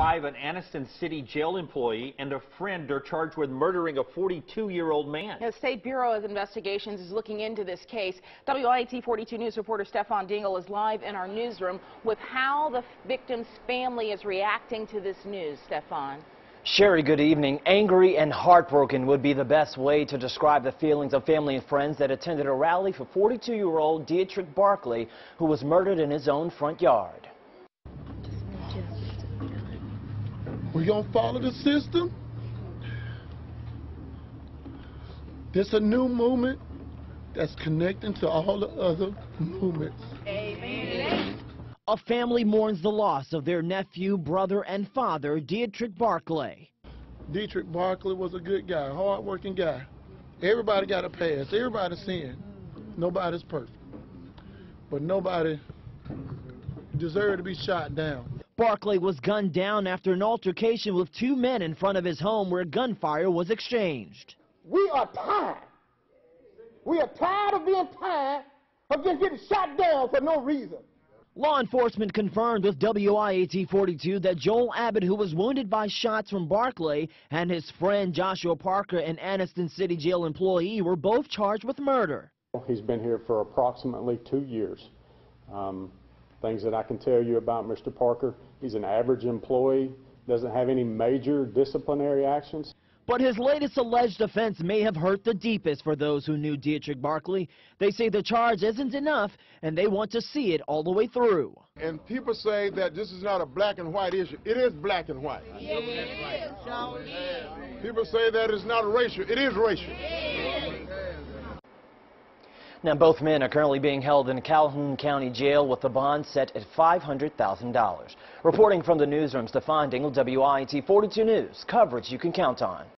5, an Anniston City Jail employee and a friend are charged with murdering a 42-year-old man. The State Bureau of Investigations is looking into this case. WIAT 42 News reporter Stephon Dingle is live in our newsroom with how the victim's family is reacting to this news. Stephon. Sherry, good evening. Angry and heartbroken would be the best way to describe the feelings of family and friends that attended a rally for 42-year-old Deatrice Barclay, who was murdered in his own front yard. We gonna follow the system. This a new movement that's connecting to all the other movements. A family mourns the loss of their nephew, brother, and father, Deatrice Barclay. Deatrice Barclay was a good guy, hard-working guy. Everybody got a past. Everybody sin. Nobody's perfect. But nobody deserved to be shot down. Barclay was gunned down after an altercation with two men in front of his home where gunfire was exchanged. We are tired. We are tired of being tired of just getting shot down for no reason. Law enforcement confirmed with WIAT 42 that Joel Abbott, who was wounded by shots from Barclay, and his friend Joshua Parker, an Anniston City Jail employee, were both charged with murder. He's been here for approximately two years. Um, things that I can tell you about Mr. Parker, he's an average employee, doesn't have any major disciplinary actions. But his latest alleged offense may have hurt the deepest for those who knew Deatrice Barclay. They say the charge isn't enough, and they want to see it all the way through. And people say that this is not a black and white issue. It is black and white. People say that it's not racial. It is racial. Now, both men are currently being held in Calhoun County Jail with the bond set at $500,000. Reporting from the newsroom, Stephon Dingle, WIAT 42 News. Coverage you can count on.